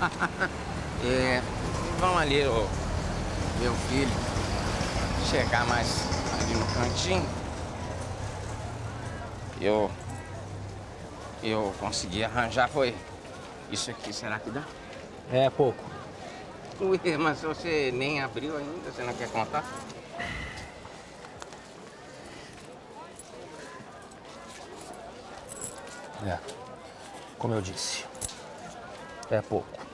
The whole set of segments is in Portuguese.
é, vamos ali, ô, meu filho. Chegar mais ali no cantinho. Eu. Eu consegui arranjar, foi isso aqui. Será que dá? É pouco. Ué, mas você nem abriu ainda, você não quer contar? É. Como eu disse. É pouco.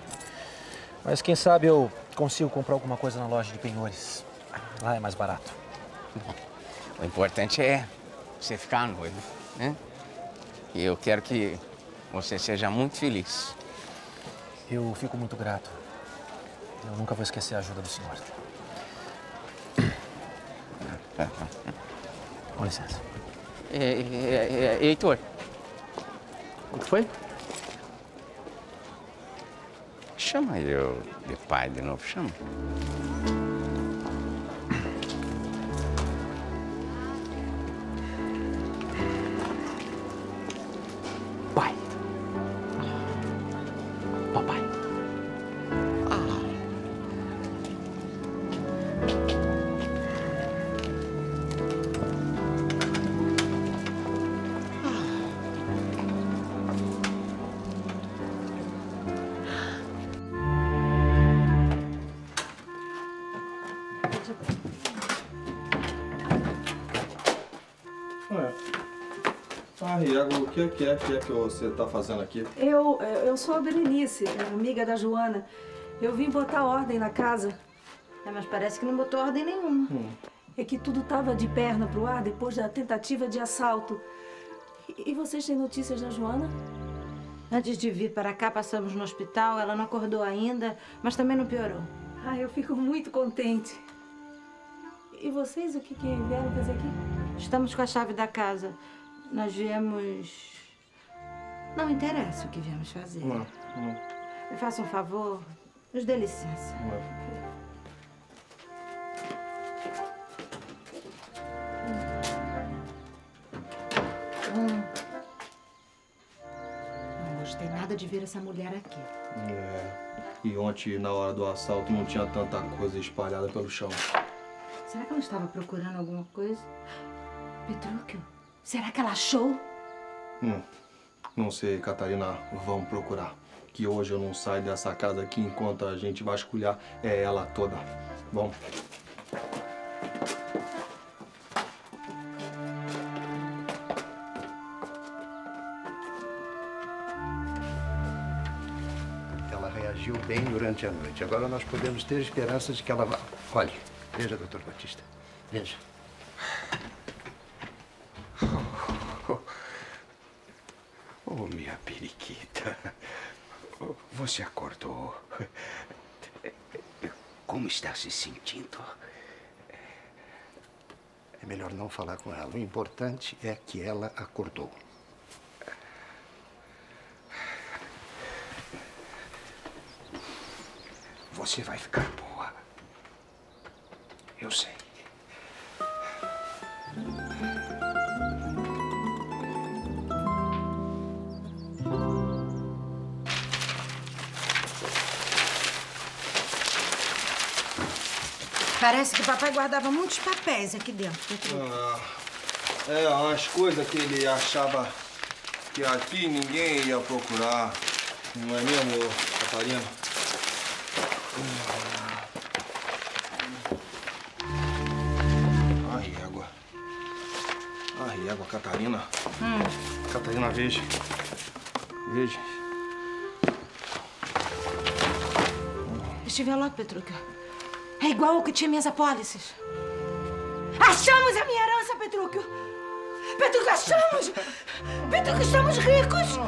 Mas quem sabe eu consigo comprar alguma coisa na loja de penhores. Lá é mais barato. O importante é você ficar noivo, né? E eu quero que você seja muito feliz. Eu fico muito grato. Eu nunca vou esquecer a ajuda do senhor. Com licença. É, é, é, Heitor. O que foi? Chama eu de pai de novo, chama. Pai. Papai. Ah. Ué. Ah, Iago, o que que é que, é que você tá fazendo aqui? Eu, eu sou a Berenice, amiga da Joana. Eu vim botar ordem na casa. É, mas parece que não botou ordem nenhuma. É que tudo tava de perna pro ar depois da tentativa de assalto. E, e vocês têm notícias da Joana? Antes de vir para cá, passamos no hospital. Ela não acordou ainda, mas também não piorou. Ah, eu fico muito contente. E vocês, o que, que vieram fazer aqui? Estamos com a chave da casa. Nós viemos... Não interessa o que viemos fazer. Não, não, Me faça um favor, nos dê licença. não. Não gostei nada de ver essa mulher aqui. É. E ontem, na hora do assalto, não tinha tanta coisa espalhada pelo chão. Será que ela estava procurando alguma coisa? Petrúquio, será que ela achou? Hum, não sei, Catarina, vamos procurar. Que hoje eu não saio dessa casa aqui enquanto a gente vasculhar é ela toda. Bom, Ela reagiu bem durante a noite. Agora nós podemos ter esperança de que ela vá. Olhe, veja, doutor Batista. Veja. Oh, minha periquita. Você acordou. Como está se sentindo? É melhor não falar com ela. O importante é que ela acordou. Você vai ficar boa. Eu sei. Parece que papai guardava muitos papéis aqui dentro, Petrúquio. Ah, é, umas coisas que ele achava que aqui ninguém ia procurar. Não é mesmo, Catarina? Ai, égua. Ai, égua, Catarina. Catarina, veja. Veja. Estive logo, Petrúquio. É igual o que tinha minhas apólices. Achamos a minha herança, Petrúquio! Petrúquio, achamos! Petrúquio, estamos ricos!